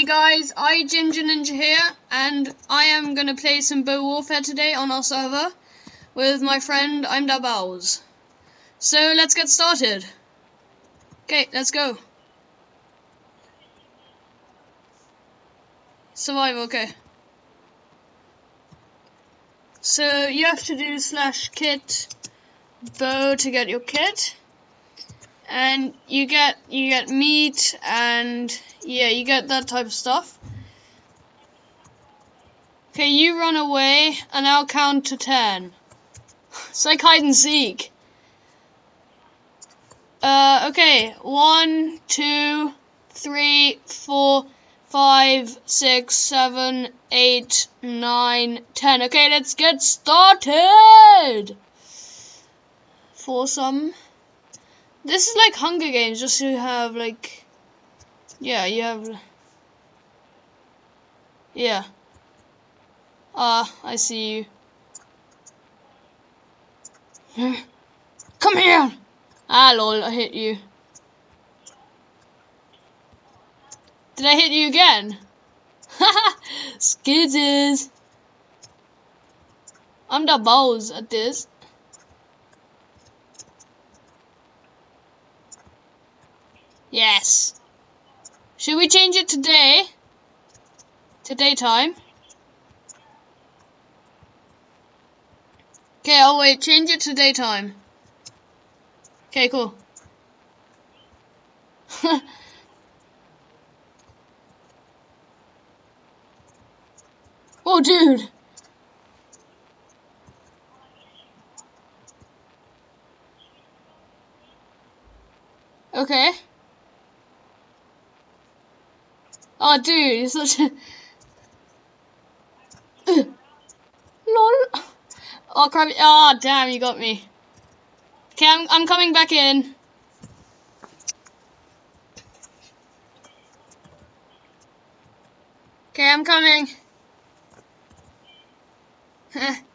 Hey guys, I Ginger Ninja here, and I am gonna play some Bow Warfare today on our server with my friend I'm Da Bowls. So let's get started. Okay, let's go. Survival, okay. So you have to do slash kit bow to get your kit and you get you get meat and yeah you get that type of stuff. Okay you run away and I'll count to ten. It's like hide and seek. Uh okay one two three four five six seven eight nine ten. Okay let's get started. For some this is like Hunger Games, just you have like, yeah, you have, yeah. Ah, uh, I see you. Come here! Ah, lol, I hit you. Did I hit you again? Haha! Skizzes! I'm the boss at this. Yes. Should we change it today? To daytime? Okay, I'll wait. Change it to daytime. Okay, cool. oh, dude. Okay. Oh, dude, you're such a... LOL. Oh, crap. Oh, damn, you got me. Okay, I'm, I'm coming back in. Okay, I'm coming.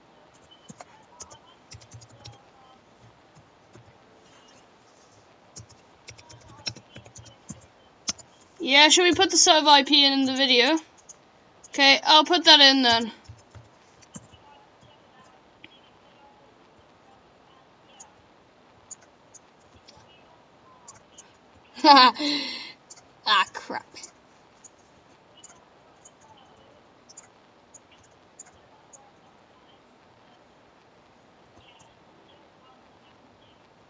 Yeah, should we put the server IP in, in the video? Okay, I'll put that in then. ah, crap.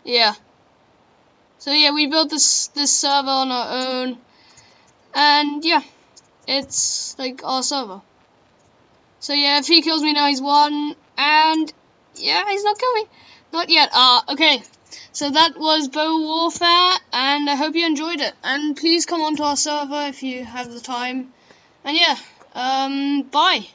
Yeah. So yeah, we built this this server on our own. And yeah, it's like our server. So yeah, if he kills me now, he's one. And yeah, he's not killing me. Not yet. Ah, uh, okay. So that was Bow Warfare, and I hope you enjoyed it. And please come onto our server if you have the time. And yeah, um, bye.